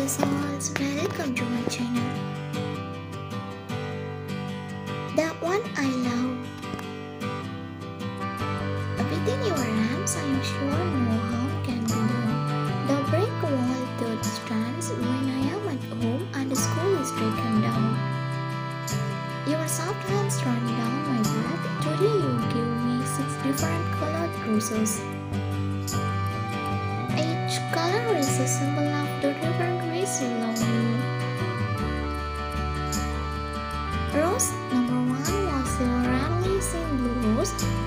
the souls, welcome to my channel. That one I love. Within your arms, I am sure no harm can be done. The brick wall that stands when I am at home and the school is taken down. Your soft hands run down my back. Today you give me six different colored roses. Each color is a symbol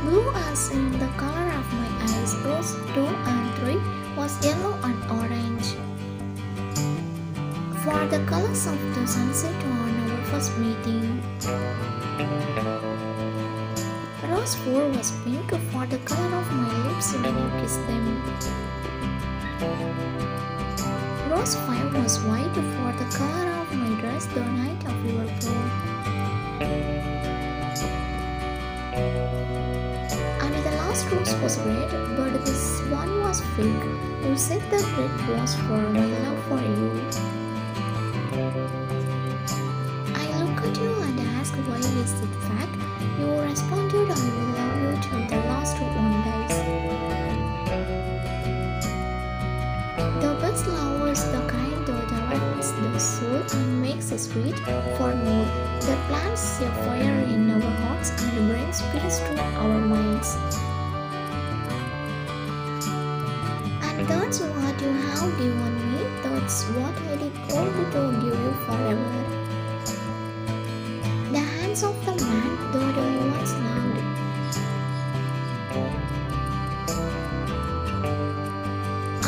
blue as in the color of my eyes. Rose two and three was yellow and orange. For the colors of the sunset on our first meeting. Rose 4 was pink for the color of my lips when you kiss them. Rose 5 was white for the color rose was red, but this one was fake. You said that red was for my love for you. I look at you and ask why is it fact? You responded I will love you till the last one dies. The best love is the kind that awakens the soul and makes us sweet for more. That plants a fire in our hearts and brings peace to our minds. That's what you have given me. That's what I all to give you forever. The hands of the man that I once loved.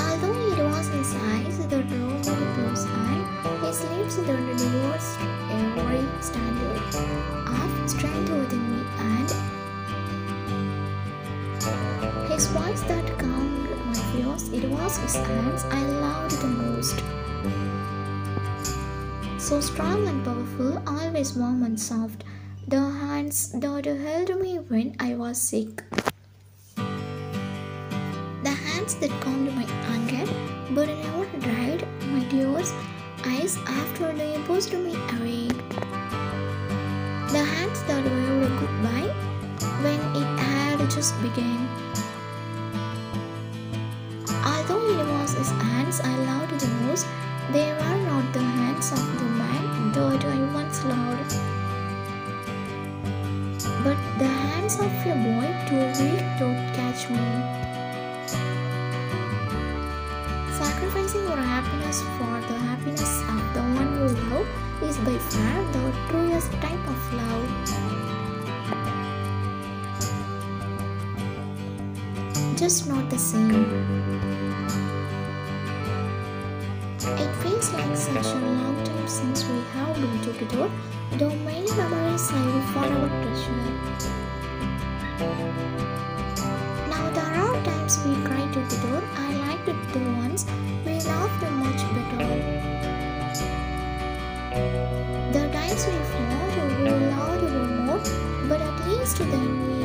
Although it was his eyes that drove me close eye, his lips that divorced every standard of strength within me and his voice that fears. It was his hands I loved the most. So strong and powerful, always warm and soft. The hands that held me when I was sick. The hands that calmed my anger, but never dried my tears, eyes after they pushed me away. The hands that waved goodbye when it had just begun. His hands I loved the most, they were not the hands of the man that I once loved, but the hands of a boy too weak to catch me. Sacrificing your happiness for the happiness of the one you love is by far the truest type of love. Just not the same. It feels like such a long time since we have been together, though many memories I will forever treasure. Now there are times we cry together. I liked the ones we laughed much better. The times we fought, we loved more, but at least then we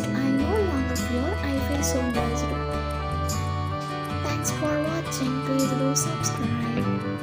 best. I no longer fear. I feel so blessed. Thanks for watching. Please do subscribe.